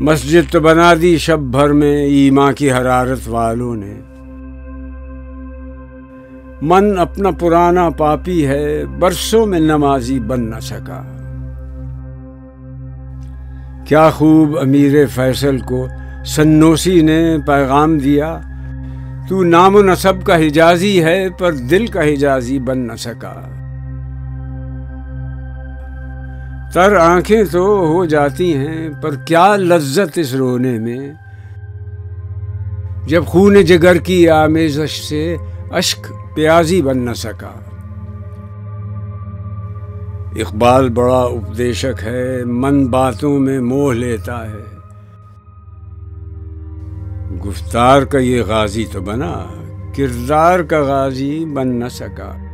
मस्जिद तो बना दी शब भर में, ईमा की हरारत वालों ने। मन अपना पुराना पापी है, बरसों में नमाजी बन न सका। क्या खूब अमीर फैसल को सन्नोसी ने पैगाम दिया, तू नाम नसब का हिजाजी है, पर दिल का हिजाजी बन न सका। तर आँखें तो हो जाती हैं, पर क्या लज्जत इस रोने में? जब खून जिगर की आमेजश से अश्क प्याजी बन न सका। इकबाल बड़ा उपदेशक है, मन बातों में मोह लेता है। गुफ्तार का ये गाजी तो बना, किरदार का गाजी बन न सका।